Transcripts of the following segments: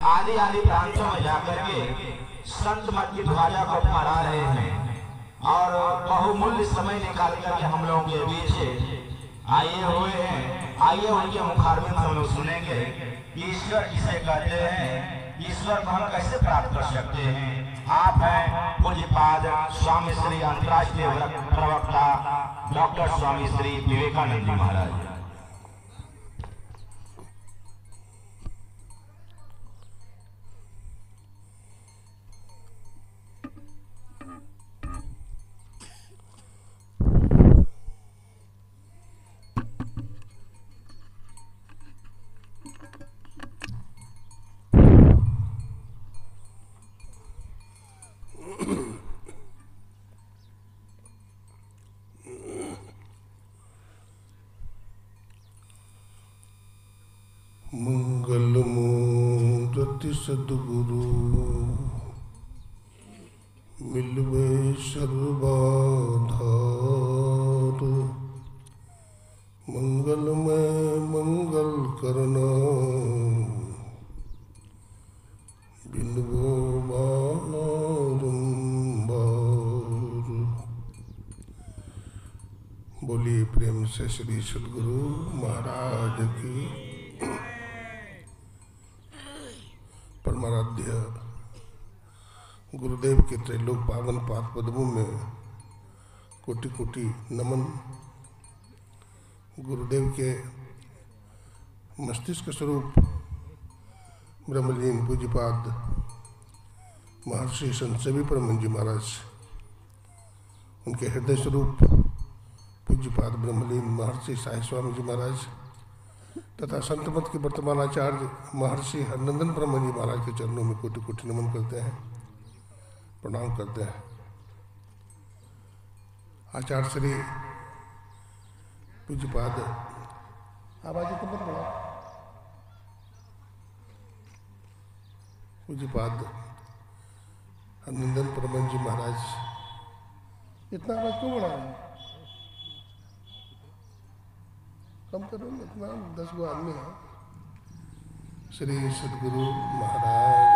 आदि आदि प्रांतों में जाकर के संत मत की ध्वजा को फहरा रहे हैं और बहुमूल्य समय निकाल करके हम लोगों के बीच आए हुए हैं। आइए उनके मुखारबिंद हम लोग सुनेंगे। ईश्वर किसे कहते हैं, ईश्वर को हम कैसे प्राप्त कर सकते हैं? आप हैं पूज्यपाद स्वामी श्री अंतर्राष्ट्रीय प्रवक्ता डॉक्टर स्वामी श्री विवेकानंद जी महाराज। सदगुरु। मिलवे सर्वाधार मंगल में मंगल करना। बारंबार। बोलिए प्रेम से श्री सदगुरु महाराज की परमाराध्य गुरुदेव के त्रैलोक पावन पाद पद्मों में कोटि कोटि नमन गुरुदेव के मस्तिष्क स्वरूप, ब्रह्मलीन पूज्यपाद, महर्षि संत सभी परमन जी महाराज, उनके हृदय स्वरूप, पूज्यपाद ब्रह्मलीन महर्षि साई स्वामी जी महाराज, तथा संत मत के वर्तमान आचार्य महर्षि हरनंदन ब्रह्म जी महाराज के चरणों में कोटि कोटि नमन करते हैं। प्रणाम करते हैं। आचार्य श्री पूज्यपाद आवाज़ तो मत बढ़ाओ पूज्यपाद हरनंदन ब्रह्म जी महाराज, इतना आवाज़ क्यों बढ़ा रहे? कम करो, इतना दस गो आदमी है। श्री सदगुरु महाराज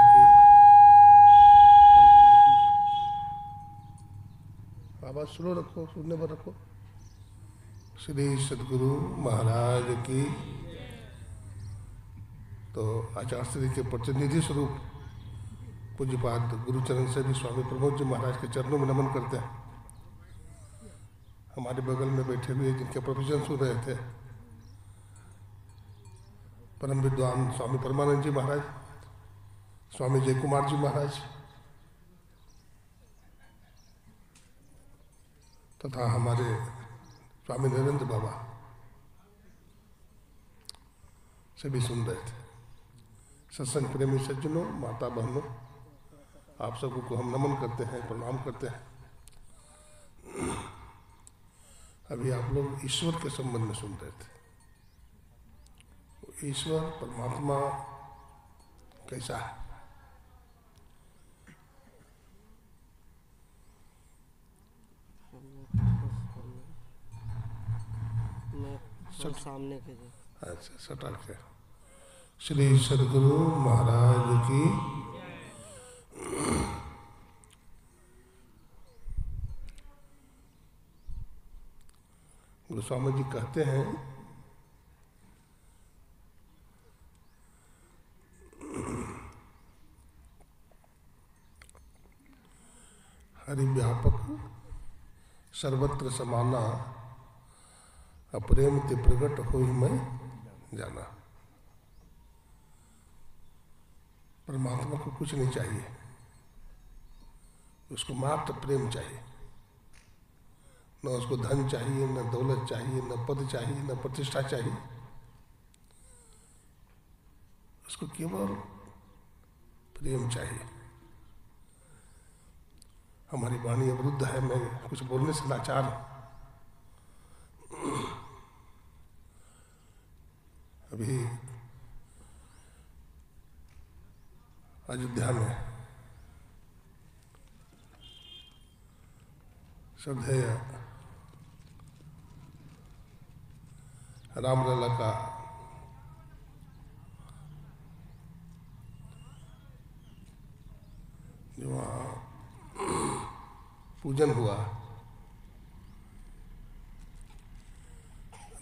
आवाज़ स्लो रखो, सुनने पर रखो। श्री सदगुरु महाराज की। तो आचार्य श्री के प्रतिनिधि स्वरूप पूज्यपाद गुरुचरण से भी स्वामी प्रमोद जी महाराज के चरणों में नमन करते हैं। हमारे बगल में बैठे हुए जिनके प्रोफेशन सुन रहे थे, परम विद्वान स्वामी परमानंद जी महाराज, स्वामी जय कुमार जी महाराज तथा हमारे स्वामी नरेंद्र बाबा सभी सुन रहे थे। सत्संग प्रेमी सज्जनों, माता बहनों, आप सबको को हम नमन करते हैं, प्रणाम करते हैं। अभी आप लोग ईश्वर के संबंध में सुन रहे थे। ईश्वर परमात्मा कैसा है? मैं सामने के अच्छा सटक है श्री सदगुरु महाराज की गोस्वामी जी कहते हैं हरि व्यापक सर्वत्र समाना अप्रेम ते प्रकट हो ही मैं जाना। परमात्मा को कुछ नहीं चाहिए। उसको मात्र प्रेम चाहिए। न उसको धन चाहिए, न दौलत चाहिए, न पद चाहिए, न प्रतिष्ठा चाहिए। उसको केवल प्रेम चाहिए। हमारी वाणी अवरुद्ध है, मैं कुछ बोलने से लाचार हूँ। अभी अयोध्या में श्रद्धेय रामलला का जो पूजन हुआ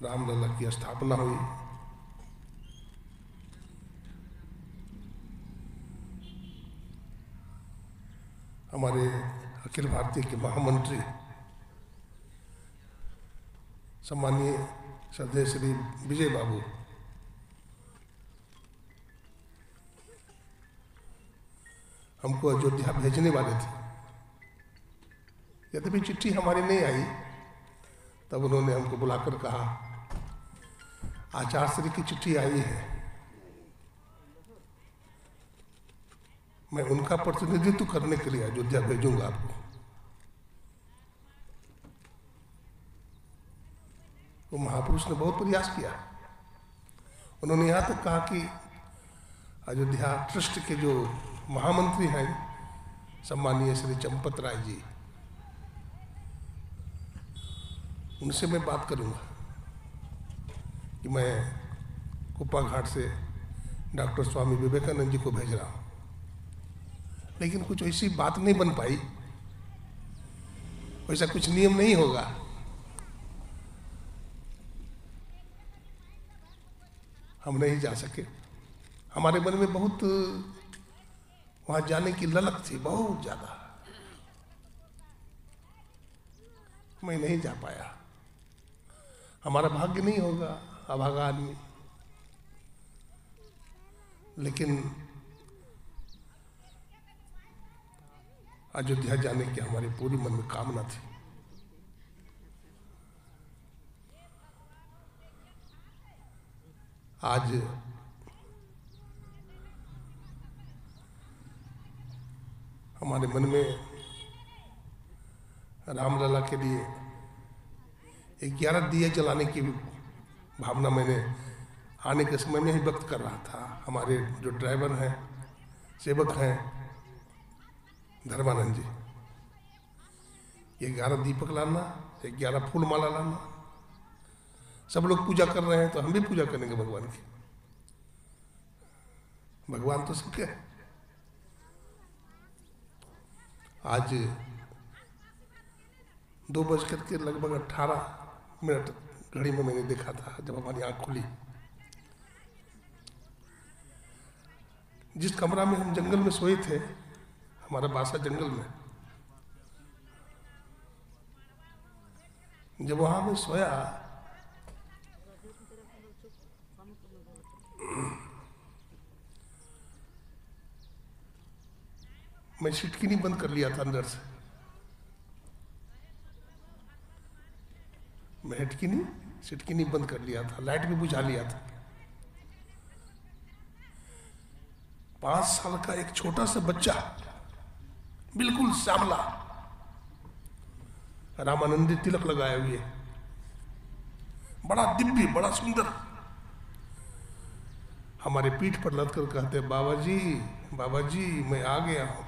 रामलला की स्थापना हुई। हमारे अखिल भारतीय के महामंत्री सम्मानीय श्रद्धेय श्री विजय बाबू। हमको अयोध्या भेजने वाले थे। यद्यपि चिट्ठी हमारी नहीं आई, तब उन्होंने हमको बुलाकर कहा आचार्य श्री की चिट्ठी आई है। मैं उनका प्रतिनिधित्व करने के लिए अयोध्या भेजूँगा आपको। वो महापुरुष ने बहुत प्रयास किया। उन्होंने यहाँ तक कहा कि अयोध्या ट्रस्ट के जो महामंत्री हैं सम्मानीय श्री चंपत राय जी, उनसे मैं बात करूँगा कि मैं कुप्पा घाट से डॉक्टर स्वामी विवेकानंद जी को भेज रहा हूँ। लेकिन कुछ ऐसी बात नहीं बन पाई। वैसा कुछ नियम नहीं होगा। हम नहीं जा सके। हमारे मन में बहुत, वहाँ जाने की ललक थी बहुत ज़्यादा। मैं नहीं जा पाया। हमारा भाग्य नहीं होगा, अभागा आदमी। लेकिन अयोध्या जाने की हमारी पूरी मन में कामना थी। आज हमारे मन में रामलला के लिए ग्यारह दिए जलाने की भावना मैंने आने के समय में ही व्यक्त कर रहा था। हमारे जो ड्राइवर हैं, सेवक हैं धर्मानंद जी ये ग्यारह दीपक लाना एक ग्यारह फूल माला लाना। सब लोग पूजा कर रहे हैं तो हम भी पूजा करेंगे भगवान की। भगवान तो सबके आज दो बज करके लगभग अट्ठारह मिनट घड़ी में मैंने देखा था, जब हमारी आँख खुली। जिस कमरा में हम जंगल में सोए थे हमारा बासा जंगल में। जब वहाँ में सोया, मैं छिटकिनी बंद कर लिया था अंदर से। मैं हटकिनी, सिटकिनी बंद कर लिया था, लाइट भी बुझा लिया था। पाँच साल का एक छोटा सा बच्चा बिल्कुल श्यामला। रामानंदी तिलक लगाए हुए। बड़ा दिव्य बड़ा सुंदर। हमारे पीठ पर लद कर कहते बाबा जी बाबा जी मैं आ गया हूँ।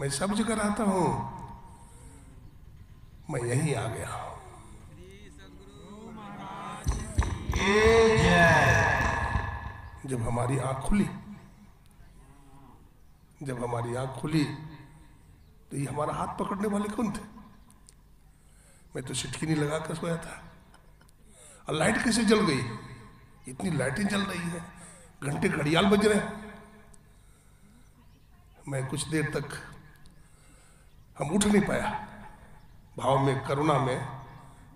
मैं सब जगह रहता हूँ। मैं यहीं आ गया हूँ। जब हमारी आँख खुली जब हमारी आँख खुली तो ये हमारा हाथ पकड़ने वाले कौन थे? मैं तो सिटकिनी लगा कर सोया था। और लाइट कैसे जल गई? इतनी लाइटें जल रही है। घंटे घड़ियाल बज रहे मैं कुछ देर तक हम उठ नहीं पाया। भाव में, करुणा में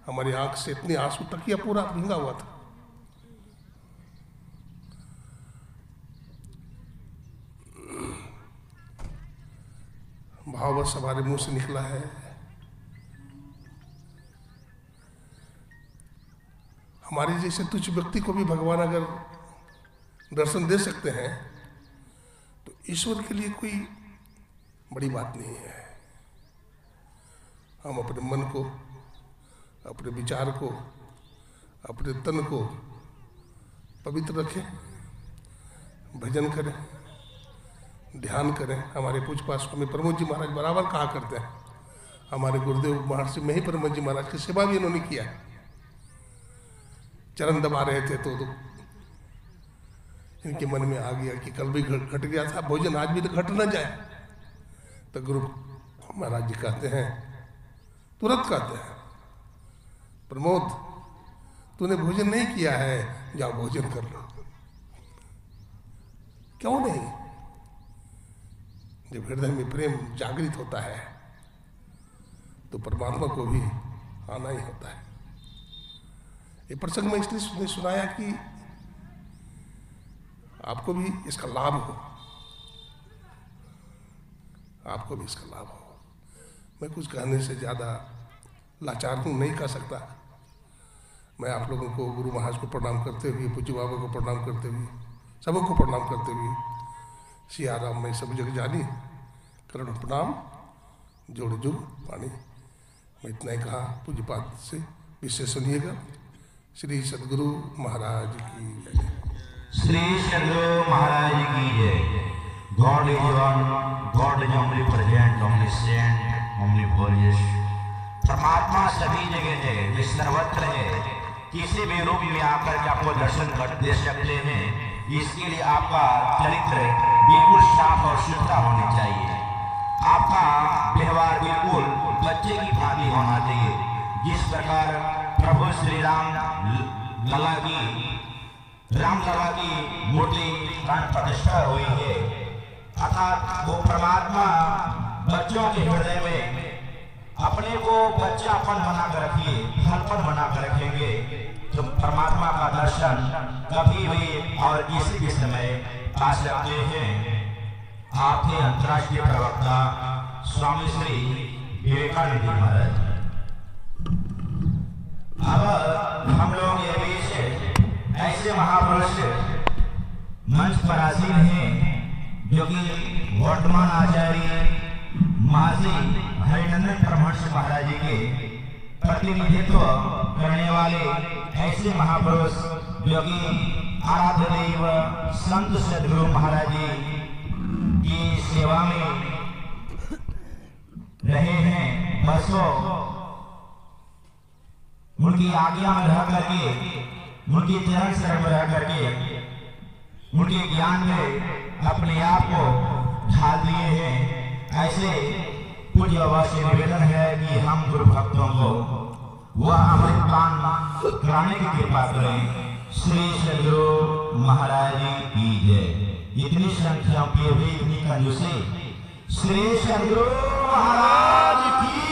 हमारी आँख से इतनी आँसू तकिया पूरा भींगा हुआ था। भाव बस हमारे मुँह से निकला है। हमारे जैसे तुच्छ व्यक्ति को भी भगवान अगर दर्शन दे सकते हैं तो ईश्वर के लिए कोई बड़ी बात नहीं है। हम अपने मन को, अपने विचार को, अपने तन को पवित्र रखें, भजन करें। ध्यान करें हमारे पूजपा स्वामी प्रमोद जी महाराज बराबर कहा करते हैं। हमारे गुरुदेव महर्षि में ही प्रमोद जी महाराज की सेवा भी इन्होंने किया चरण दबा रहे थे तो, तो इनके मन में आ गया कि कल भी घट गया था भोजन आज भी तो घट ना जाए। तो गुरु महाराज जी कहते हैं तुरंत कहते हैं प्रमोद तूने भोजन नहीं किया है जाओ भोजन कर लो। क्यों नहीं? जब हृदय में प्रेम जागृत होता है तो परमात्मा को भी आना ही होता है। ये प्रसंग में इसलिए सुने सुनाया कि आपको भी इसका लाभ हो। आपको भी इसका लाभ हो। मैं कुछ कहने से ज़्यादा लाचार हूँ, नहीं कह सकता। मैं आप लोगों को गुरु महाराज को प्रणाम करते हुए, पूज्य बाबा को प्रणाम करते हुए सबको प्रणाम करते हुए सिया राम मैं सब जगह जानी। करण प्रणाम। जोड़ जुड़ पानी। मैं इतना ही कहा पूज्यपात से विशेष सुनिएगा। श्री सदगुरु महाराज की जय। श्री सदगुरु महाराज की जय। God is one God is only present only saint only various परमात्मा सभी जगह है वे सर्वत्र है। किसी भी रूप में आकर के आपको दर्शन कर, दे सकते हैं। इसके लिए आपका चरित्र बिल्कुल साफ़ और सुथरा होना चाहिए। आपका व्यवहार बिल्कुल बच्चे की भांति होना चाहिए। जिस प्रकार प्रभु श्री राम लला की रामलला की मूर्ति प्रतिष्ठा हुई है, अर्थात वो परमात्मा बच्चों के हृदय में अपने को बच्चापन बना कर रखिए, फलपन बना कर रखेंगे तो परमात्मा का दर्शन कभी भी और किसी भी समय पा सकते हैं। आपके अंतर्राष्ट्रीय प्रवक्ता स्वामी श्री विवेकानंद जी महाराज। अब हम लोग ये बीच ऐसे महापुरुष मंच पर आसीन हैं जो कि वर्तमान आचार्य महाजी हरिनंदन परमहंस महाराज जी के प्रतिनिधित्व करने वाले ऐसे महापुरुष जो कि आराध्य संत सदगुरु महाराज जी की सेवा में रहे हैं। बरसों उनकी आज्ञा में रह करके, उनकी चरण शरण में रह करके, उनके ज्ञान में अपने आप को ढाल दिए हैं। ऐसे पूज्य बाबा से निवेदन है कि हम गुरु भक्तों को, वह अमृत पान कराने की कृपा करें। श्री सदगुरु महाराज की जय। इतनी संख्या की हुई इतनी कंजूसी श्री सदगुरु महाराज की